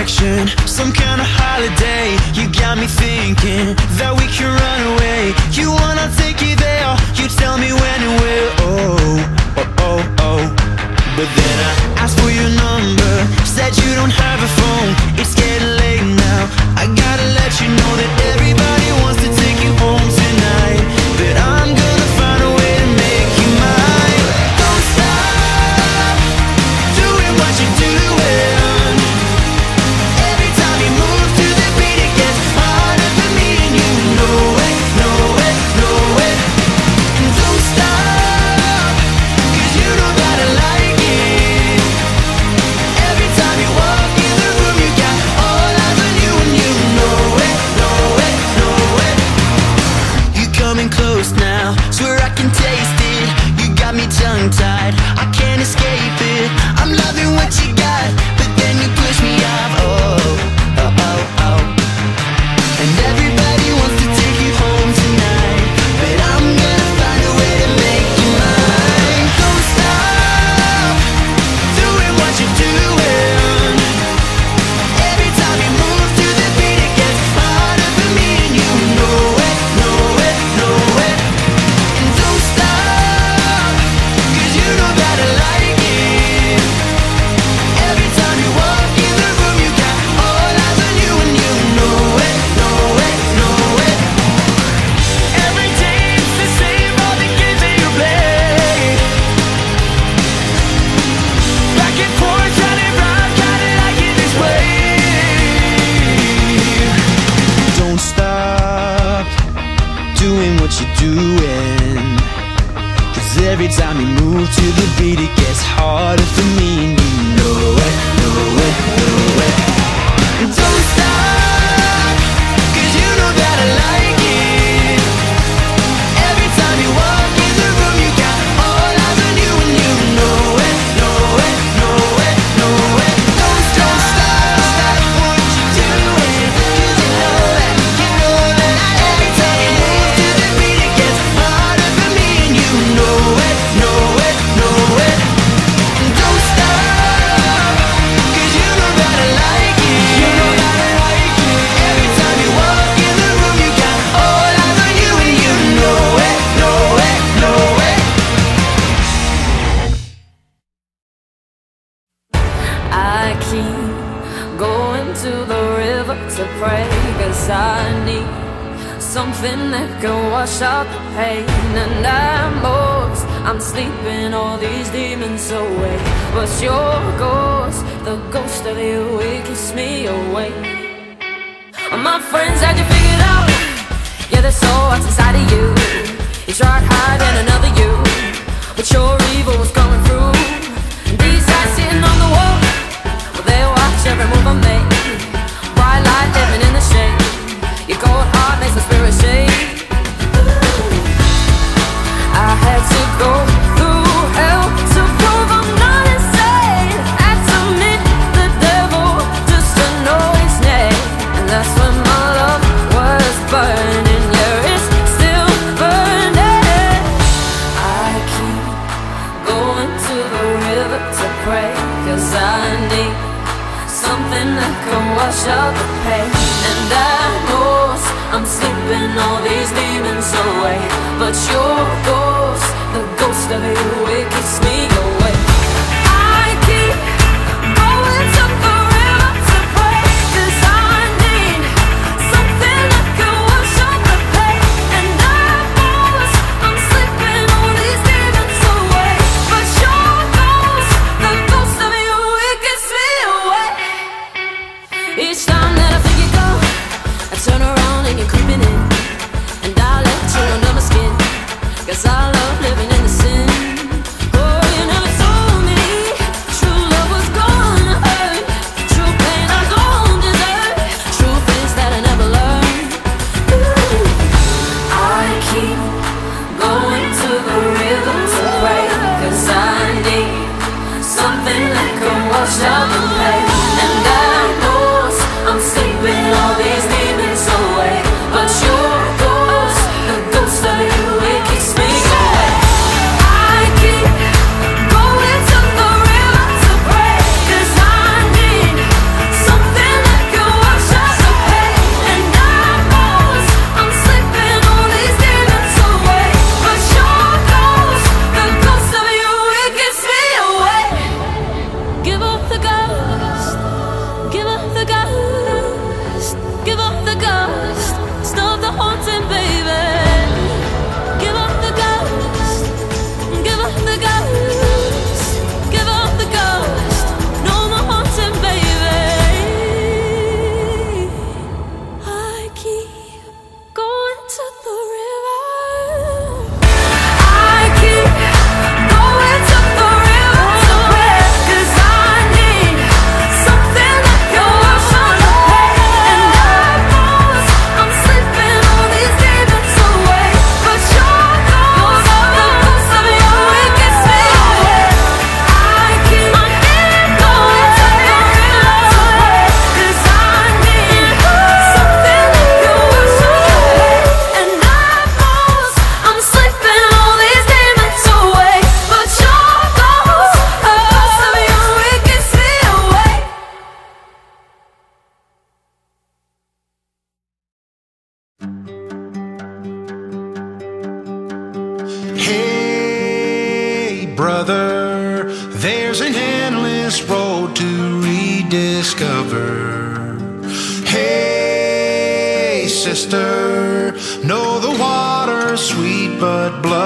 connection, some kind of holiday. You got me thinking that we can run away. You wanna take it there, you tell me when and where. Oh, oh, oh, oh. But then I asked for your number, said you don't have a phone. It's getting late now, I gotta let you know that everybody wants to All my friends had you figured out. Yeah, they saw what's inside of you. You tried hiding another you But your evil was coming through. These eyes sitting on the wall Well, they watch every move I make. Bright light living in the shade? Your cold heart makes my spirit shake. I had to go It's your goal? Sister, know the water's sweet, but blood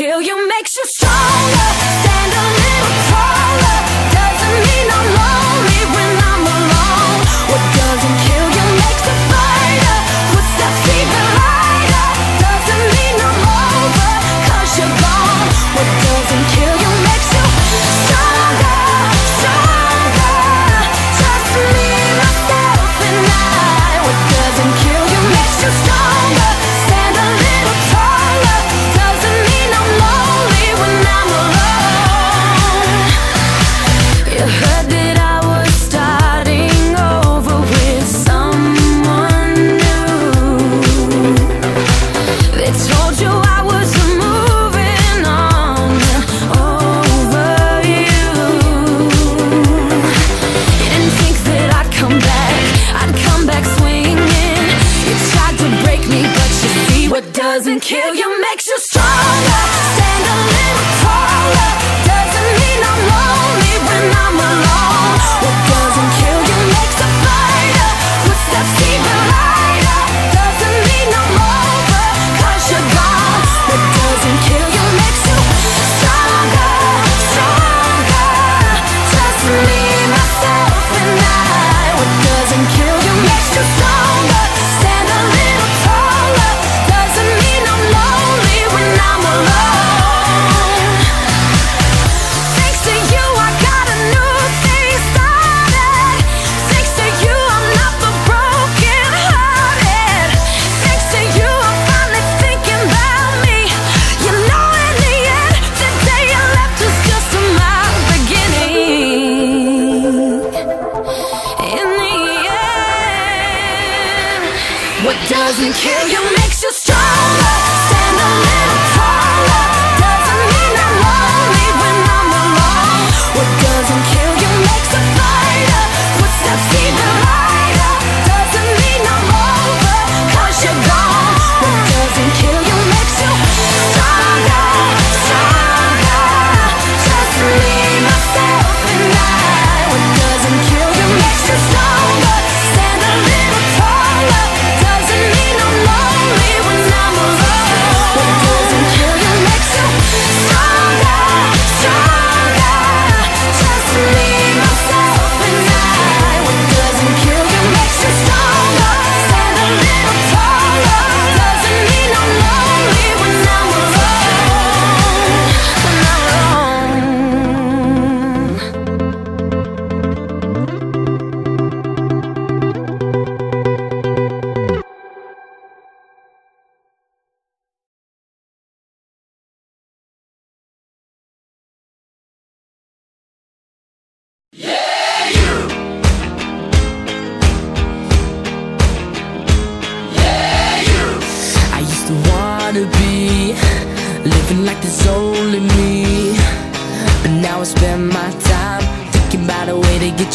kill you make sure.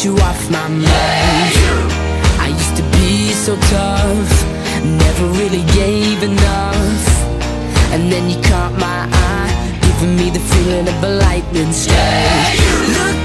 you off my mind. I used to be so tough Never really gave enough. And then you caught my eye Giving me the feeling of a lightning strike. Look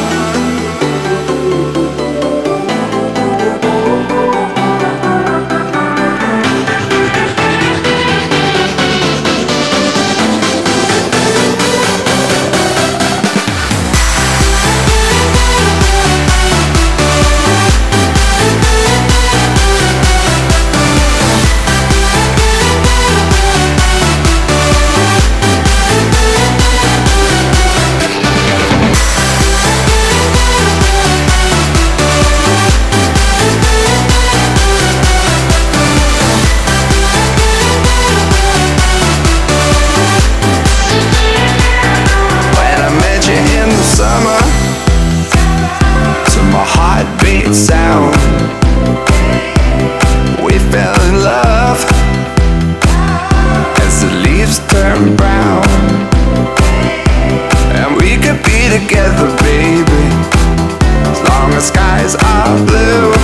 blue